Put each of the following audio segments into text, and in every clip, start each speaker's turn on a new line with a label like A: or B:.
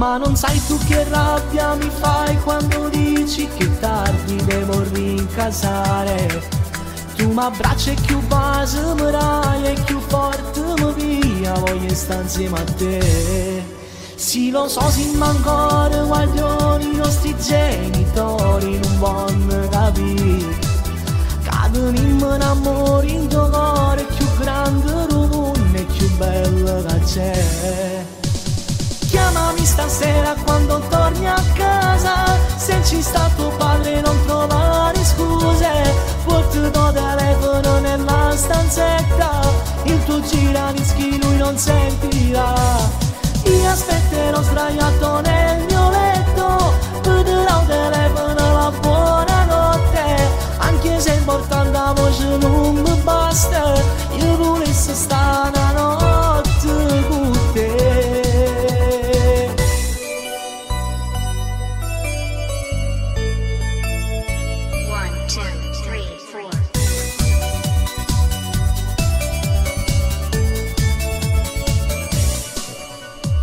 A: Ma non sai tu che rabbia mi fai quando dici che tardi devo rincasare. Tu mi abbracci e più base mi rai e più forte mi via voglio stare insieme a te. Sì lo so si mancora guaglioni nostri sti tuo telefono nella stanzetta. Il tuo giradischi lui non sentirà. Io aspetterò sdraiato nel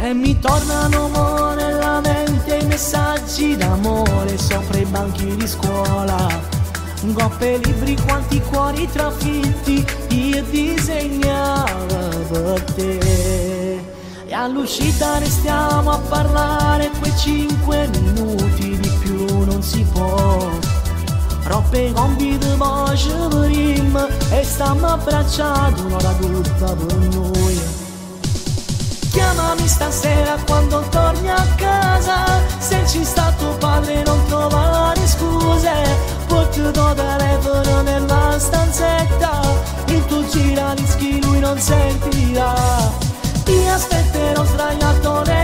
A: E mi tornano nella mente i messaggi d'amore sopra i banchi di scuola. Goppe libri, quanti cuori trafitti io disegnavo per te. E all'uscita restiamo a parlare quei cinque minuti di più non si può. Troppe combi di voce per e stiamo abbracciati un'ora tutta per noi. Chiamami stasera quando torni a casa. Se ci sta tuo padre non trovare scuse. Porti tuo telefono nella stanzetta. Il tuo giradischi lui non sentirà. Ti aspetterò sdraiato nel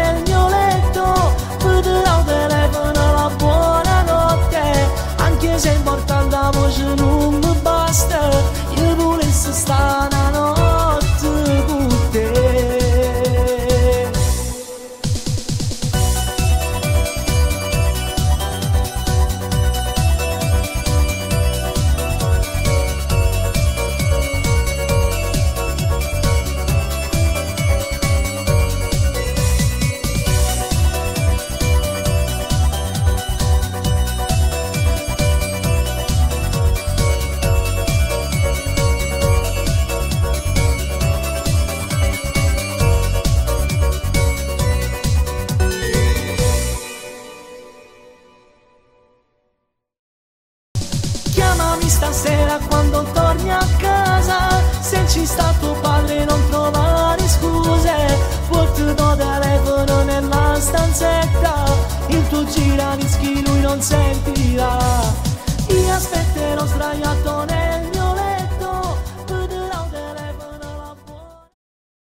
A: chiami stasera quando torni a casa. Se ci sta tuo padre non trovare scuse. Portano telefono nella stanzetta. Il tuo gira rischi lui non sentirà. Io aspetterò sdraiato